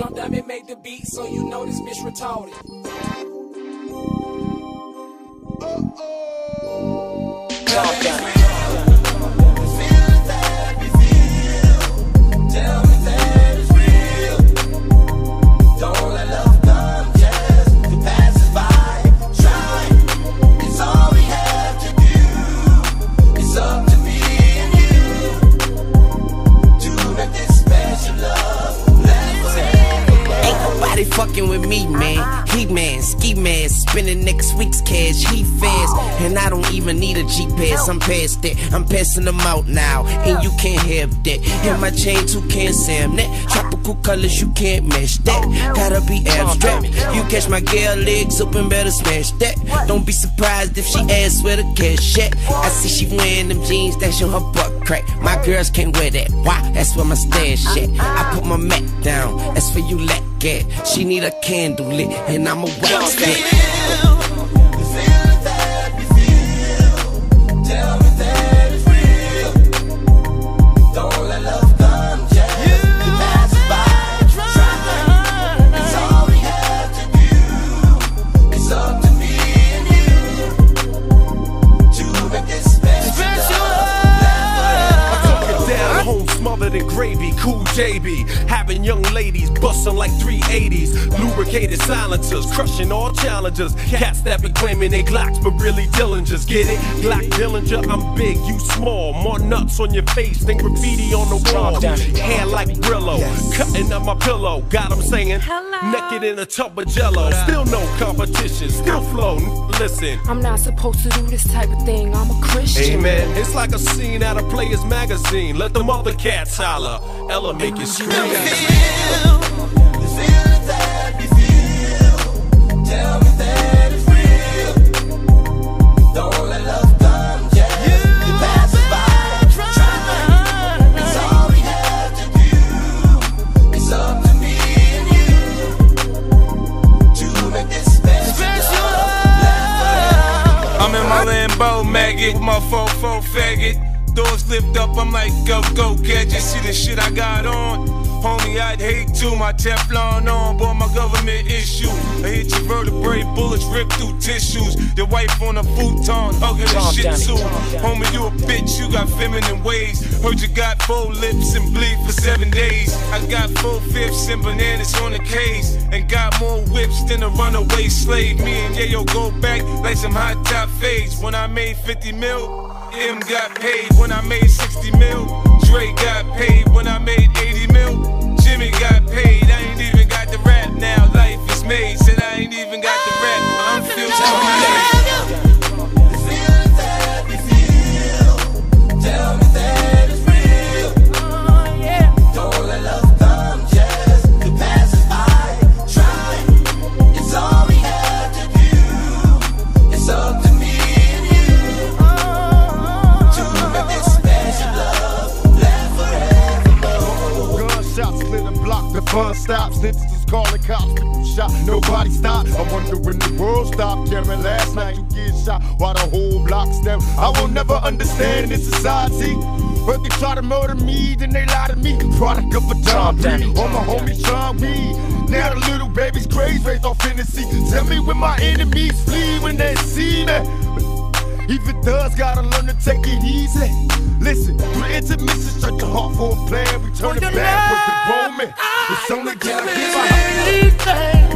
Drunk and made the beat, so you know this bitch retarded. Calm Nobody fucking with me, man. He man, ski man, spending next week's cash. He fast, and I don't even need a G pass. I'm past that. I'm passing them out now, and you can't have that. And my chain too can't Sam that. Tropical colors, you can't match that. Gotta be abstract. You catch my girl legs open, better smash that. Don't be surprised if she asks where the cash at. I see she wearing them jeans that show her butt crack. My girls can't wear that. Why? That's where my stash at. I put my mat down. That's where you let get. She need a candle lit, and I'm a wax that. Tell me that it's real. Don't let love come just to pass us by. Try, all we have to do. It's up to me and you to make this special love. Down home smothered in gravy, cool JB. Having young ladies busting like 380s. Lubricated silencers, crushing all challengers. Cats that be claiming they Glocks, but really Dillingers. Get it? Glock Dillinger, I'm big, you small. More nuts on your face than graffiti on the wall. Hair like Brillo, cutting up my pillow. Got 'em saying, Hello. naked in a tub of jello. Still no competition, still flow. Listen. I'm not supposed to do this type of thing. I'm a Christian. Amen. It's like a scene out of Players Magazine. Let them other cats holler. Ella make it scream. With my fofo faggot. Doors lift up, I'm like, go, go, get you. See the shit I got on? Homie, I'd hate to. My Teflon on, boy, my government issue. I hit your vertebrae, bullets rip through tissues. Your wife on a futon, hugging Calm shit too. Homie, you a bitch, you got feminine ways. Heard you got four lips and bleed for seven days. I got four fifths and bananas on the case. And got more whips than a runaway slave. Me and Yayo go back like some hot top fades. When I made 50 mil, Em got paid. When I made 60 mil, fun stops. Snitches is calling cops, people shot, nobody stopped. I wonder when the world stopped. Cameron last night you get shot while the whole block stem. I will never understand this society. But they try to murder me, then they lie to me. Product of a down, breed. All my homies trying me. Now the little baby's crazy raised off fantasy. Tell me when my enemies flee when they see me. Even thugs gotta learn to take it easy. Listen, through intermission, search the heart for a plan. We turn it back with the moment. It's only gotta be give